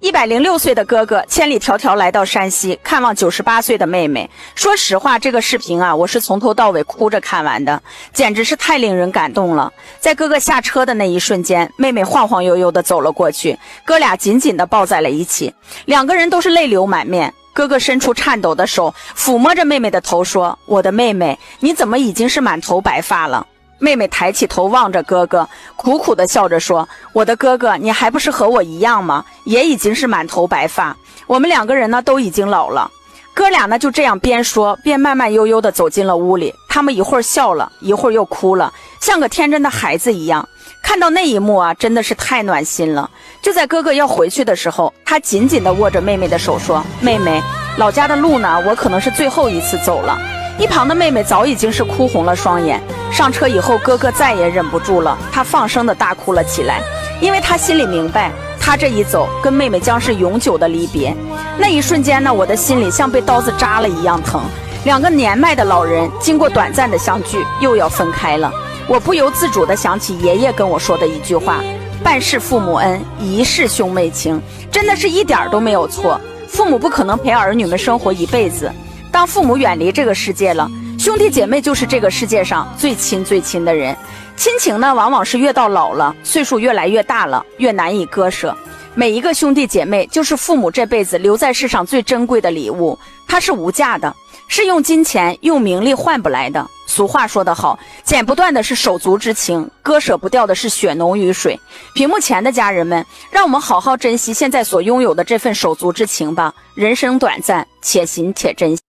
一百零六岁的哥哥千里迢迢来到山西看望九十八岁的妹妹。说实话，这个视频啊，我是从头到尾哭着看完的，简直是太令人感动了。在哥哥下车的那一瞬间，妹妹晃晃悠悠地走了过去，哥俩紧紧地抱在了一起，两个人都是泪流满面。哥哥伸出颤抖的手抚摸着妹妹的头，说：“我的妹妹，你怎么已经是满头白发了？”妹妹抬起头望着哥哥，苦苦地笑着说：“我的哥哥，你还不是和我一样吗？也已经是满头白发。我们两个人呢，都已经老了。”哥俩呢就这样边说边慢慢悠悠地走进了屋里。他们一会儿笑了，一会儿又哭了，像个天真的孩子一样。看到那一幕啊，真的是太暖心了。就在哥哥要回去的时候，他紧紧地握着妹妹的手说：“妹妹，老家的路呢，我可能是最后一次走了。”一旁的妹妹早已经是哭红了双眼。上车以后，哥哥再也忍不住了，他放声的大哭了起来，因为他心里明白，他这一走，跟妹妹将是永久的离别。那一瞬间呢，我的心里像被刀子扎了一样疼。两个年迈的老人经过短暂的相聚，又要分开了。我不由自主地想起爷爷跟我说的一句话：“半世父母恩，一世兄妹情。”真的是一点都没有错。父母不可能陪儿女们生活一辈子。当父母远离这个世界了，兄弟姐妹就是这个世界上最亲最亲的人。亲情呢，往往是越到老了，岁数越来越大了，越难以割舍。每一个兄弟姐妹，就是父母这辈子留在世上最珍贵的礼物，它是无价的，是用金钱、用名利换不来的。俗话说得好，剪不断的是手足之情，割舍不掉的是血浓于水。屏幕前的家人们，让我们好好珍惜现在所拥有的这份手足之情吧。人生短暂，且行且珍惜。